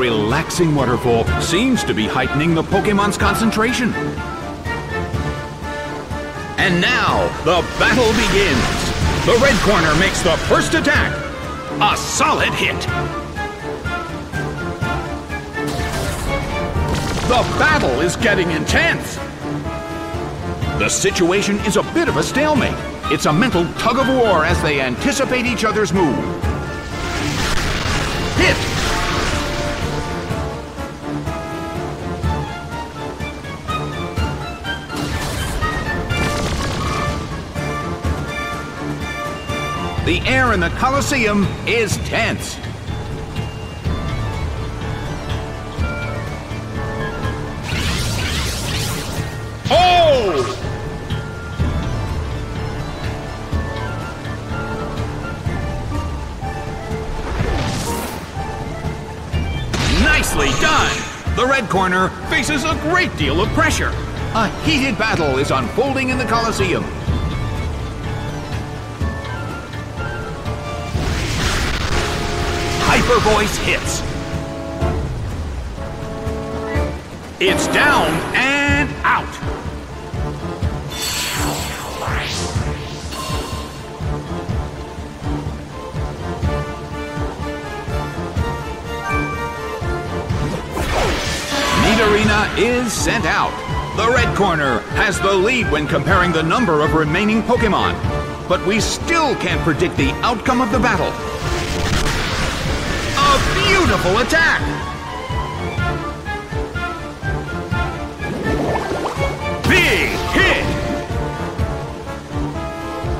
Relaxing waterfall seems to be heightening the Pokemon's concentration. And now, the battle begins. The red corner makes the first attack. A solid hit. The battle is getting intense. The situation is a bit of a stalemate. It's a mental tug of war as they anticipate each other's move. Hit! The air in the Colosseum is tense. Oh! Nicely done! The red corner faces a great deal of pressure. A heated battle is unfolding in the Colosseum. Hyper Voice hits. It's down and out. Nidorina is sent out. The red corner has the lead when comparing the number of remaining Pokemon. But we still can't predict the outcome of the battle. Beautiful attack! Big hit!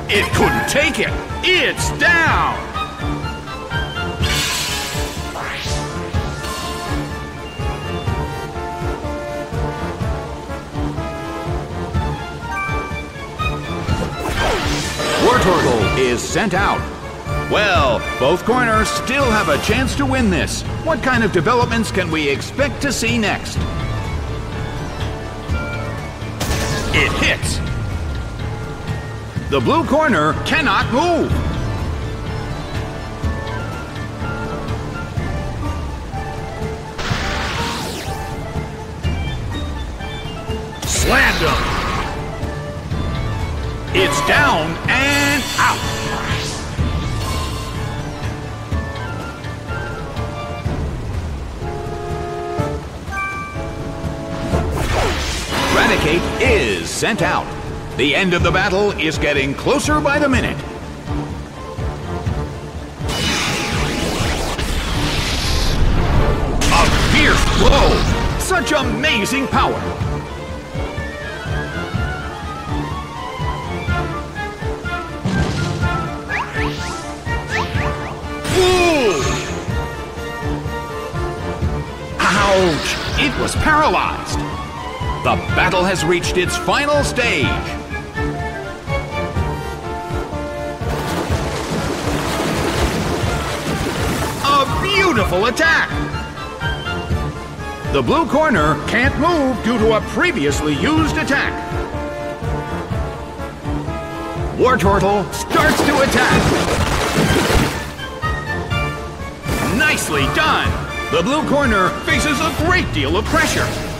It couldn't take it! It's down! War Wartortle is sent out. Well, both corners still have a chance to win this. What kind of developments can we expect to see next? It hits. The blue corner cannot move. Slammed him. It's down and out. Is sent out. The end of the battle is getting closer by the minute. A fierce blow! Such amazing power! Ouch! It was paralyzed. The battle has reached its final stage. A beautiful attack! The blue corner can't move due to a previously used attack. Wartortle starts to attack. Nicely done! The blue corner faces a great deal of pressure.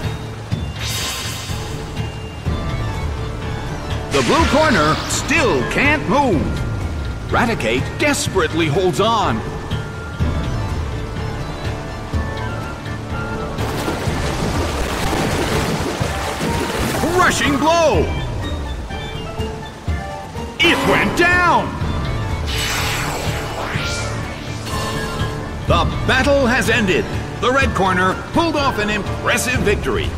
The blue corner still can't move. Raticate desperately holds on. Crushing blow! It went down! The battle has ended. The red corner pulled off an impressive victory.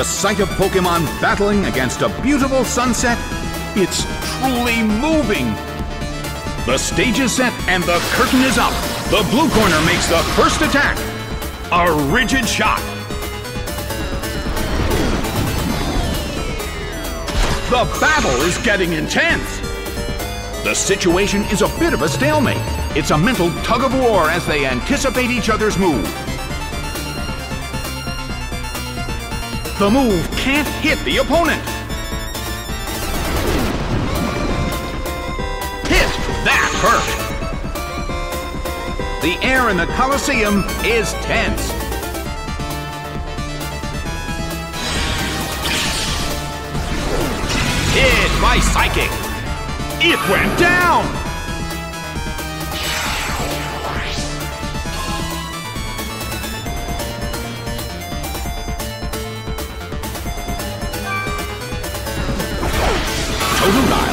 The sight of Pokemon battling against a beautiful sunset, it's truly moving. The stage is set and the curtain is up. The blue corner makes the first attack. A rigid shot. The battle is getting intense. The situation is a bit of a stalemate. It's a mental tug of war as they anticipate each other's move. The move can't hit the opponent. Hit! That hurt! The air in the Colosseum is tense. Hit by Psychic! It went down!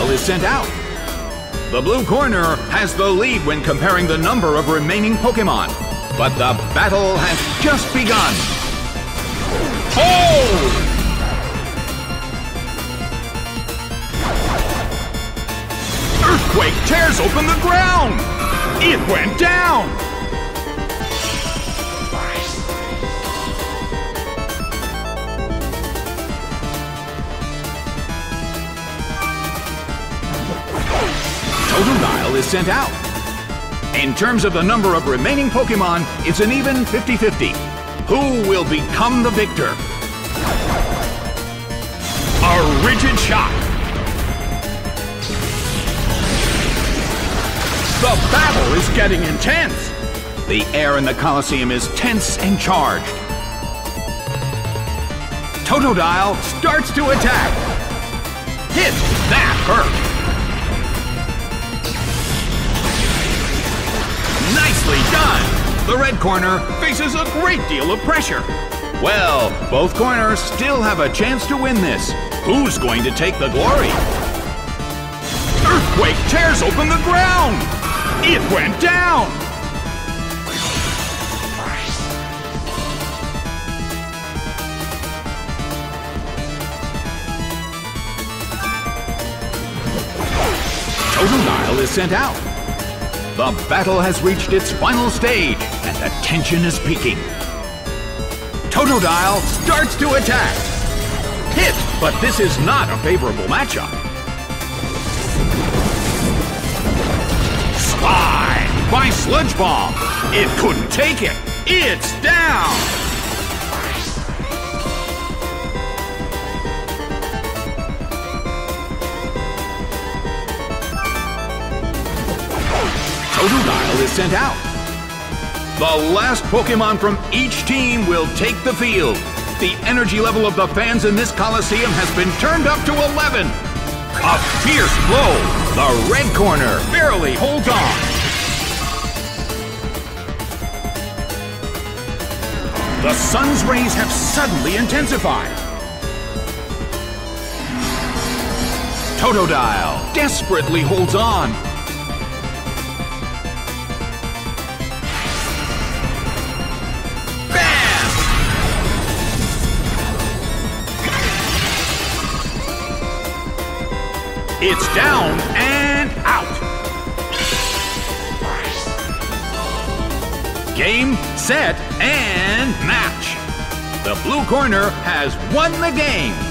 Is sent out. The blue corner has the lead when comparing the number of remaining Pokemon. But the battle has just begun. Oh! Earthquake tears open the ground! It went down! Totodile is sent out. In terms of the number of remaining Pokemon, it's an even 50-50. Who will become the victor? A rigid shot. The battle is getting intense. The air in the Colosseum is tense and charged. Totodile starts to attack. Hit! That hurt! Nicely done! The red corner faces a great deal of pressure. Well, both corners still have a chance to win this. Who's going to take the glory? Earthquake tears open the ground! It went down! Totodile is sent out. The battle has reached its final stage, and the tension is peaking. Totodile starts to attack. Hit, but this is not a favorable matchup. Spy by Sludge Bomb. It couldn't take it. It's down. Totodile is sent out. The last Pokemon from each team will take the field. The energy level of the fans in this Coliseum has been turned up to 11. A fierce blow. The red corner barely holds on. The sun's rays have suddenly intensified. Totodile desperately holds on. It's down and out. Game, set, and match. The blue corner has won the game.